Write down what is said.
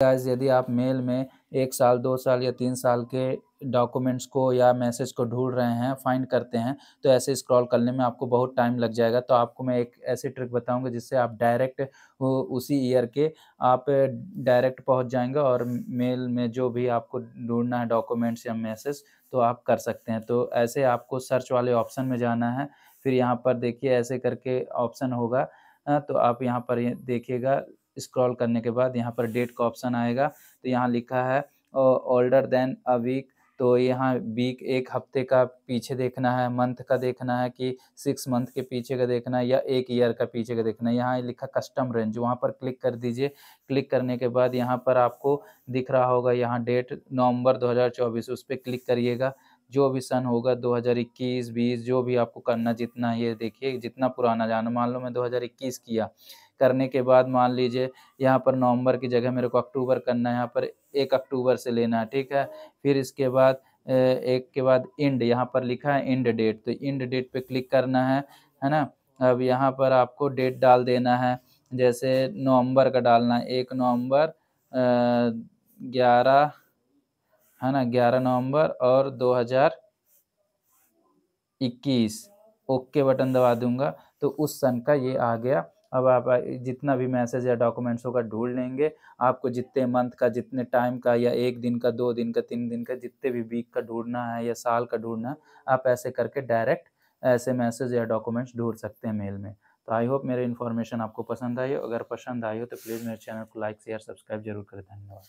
Guys यदि आप mail में एक साल, दो साल या तीन साल के डॉक्यूमेंट्स को या मैसेज को ढूंढ रहे हैं फाइंड करते हैं तो ऐसे स्क्रॉल करने में आपको बहुत टाइम लग जाएगा। तो आपको मैं एक ऐसी ट्रिक बताऊँगा जिससे आप डायरेक्ट उसी ईयर के आप डायरेक्ट पहुँच जाएँगे और मेल में जो भी आपको ढूंढना है डॉक्यूमेंट्स या मैसेज तो आप कर सकते हैं। तो ऐसे आपको सर्च वाले ऑप्शन में जाना है। फिर यहाँ पर देखिए ऐसे करके ऑप्शन होगा। तो आप यहाँ पर देखिएगा। स्क्रॉल करने के बाद यहाँ पर डेट का ऑप्शन आएगा। तो यहाँ लिखा है ओल्डर देन अ वीक। तो यहाँ वीक एक हफ़्ते का पीछे देखना है, मंथ का देखना है कि सिक्स मंथ के पीछे का देखना है या एक ईयर का पीछे का देखना है। यहाँ लिखा कस्टम रेंज, वहाँ पर क्लिक कर दीजिए। क्लिक करने के बाद यहाँ पर आपको दिख रहा होगा, यहाँ डेट नवंबर 2024 उस पर क्लिक करिएगा। जो भी सन होगा 2021 20 जो भी आपको करना जितना ये देखिए, जितना पुराना जाना, मान लो मैं 2021 किया, करने के बाद मान लीजिए यहाँ पर नवंबर की जगह मेरे को अक्टूबर करना है, यहाँ पर एक अक्टूबर से लेना है, ठीक है? फिर इसके बाद एक के बाद इंड यहाँ पर लिखा है इंड डेट तो इंड डेट पे क्लिक करना है है ना? अब यहाँ पर आपको डेट डाल देना है, जैसे नवंबर का डालना है, एक नवंबर ग्यारह है ना, ग्यारह नवंबर और दो हज़ार इक्कीस। ओके बटन दबा दूँगा तो उस सन का ये आ गया। अब आप, जितना भी मैसेज या डॉक्यूमेंट्स होगा ढूंढ लेंगे। आपको जितने मंथ का, जितने टाइम का, या एक दिन का, दो दिन का, तीन दिन का, जितने भी वीक का ढूंढना है या साल का ढूंढना है, आप ऐसे करके डायरेक्ट ऐसे मैसेज या डॉक्यूमेंट्स ढूंढ सकते हैं मेल में। तो आई होप मेरे इन्फॉर्मेशन आपको पसंद आई हो। अगर पसंद आई हो तो प्लीज़ मेरे चैनल को लाइक, शेयर, सब्सक्राइब ज़रूर करें। धन्यवाद।